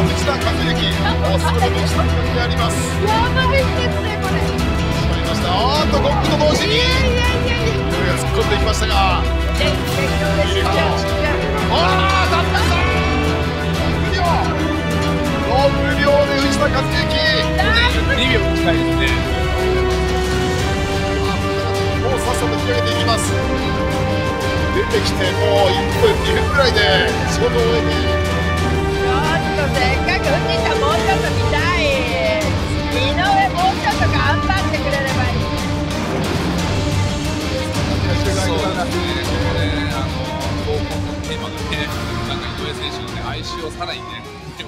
もうすぐで下にありますやばいですねこれしまいましたあーっとコックと同時にいやいやいやいや勢いが突っ込んでいきましたがいやいやいやいやいやああ、だったんだ。六秒。六秒で藤田和之。2秒近いですね。もうさっさと広げていきます。出てきてもう一分二分ぐらいで仕事を終えて練習をさらにね、引